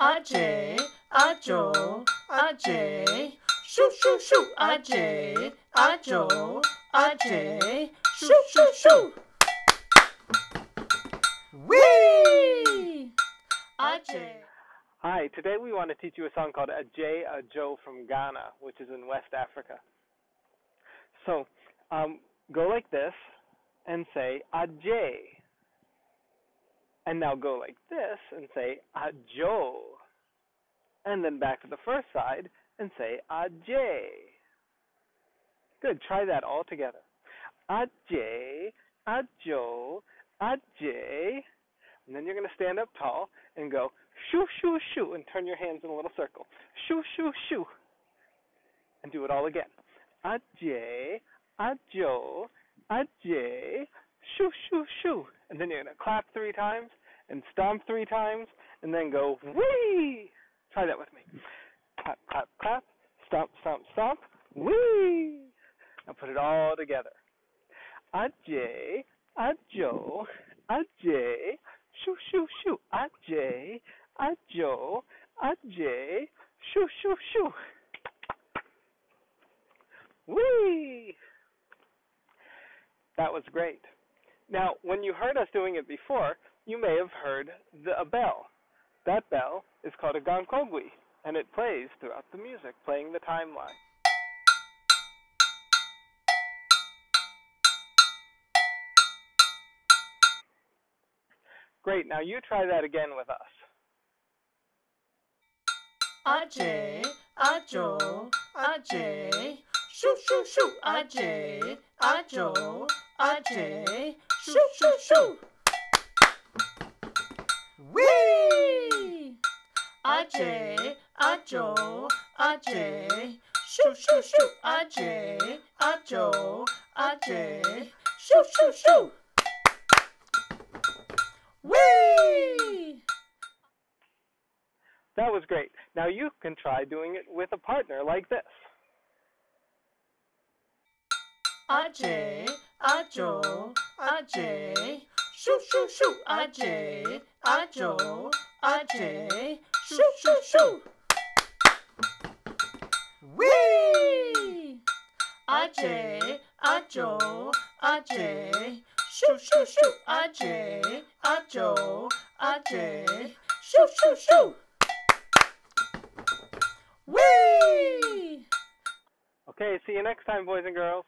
Adze, Adzo, Adze, shoo shoo shoo, Adze, Adzo, Adze, shoo shoo shoo. Whee! Adze. Hi, today we want to teach you a song called Adze Adzo from Ghana, which is in West Africa. So, um, go like this and say Adze. And now go like this and say Adzo. And then back to the first side and say aj. Good, try that all together. Adze, Adzo, aj. And then you're going to stand up tall and go shoo, shoo, shoo, and turn your hands in a little circle. Shoo, shoo, shoo. And do it all again. Adze, Adzo, aj, shoo, shoo, shoo. And then you're to clap three times and stomp three times and then go wee. Try that with me. Clap, clap, clap, stomp, stomp, stomp, wee. Now put it all together. Adze, Adzo, Adze, shoo, shoo, shoo. Adze, Adzo, Adze, shoo, shoo, shoo. Whee! That was great. Now, when you heard us doing it before, you may have heard the, a bell. That bell is called a gankogui, and it plays throughout the music, playing the timeline. Great. Now you try that again with us. Adze, Adzo, Adze, shoo shoo shoo, Adze, Adzo, Adze, shoo shoo shoo. Whee! Adze, Adzo, Adze, shoo shoo shoo, Adze, Adzo, Adze, shoo shoo shoo. Whee! That was great. Now you can try doing it with a partner like this. Adze, Adzo, Adze, shoo shoo shoo, Adze, Adzo, Adze, shoo shoo shoo. Whee! Adze, Adzo, Adze, shoo shoo shoo, Adze, Adzo, Adze, shoo shoo shoo. Whee! Okay, see you next time, boys and girls.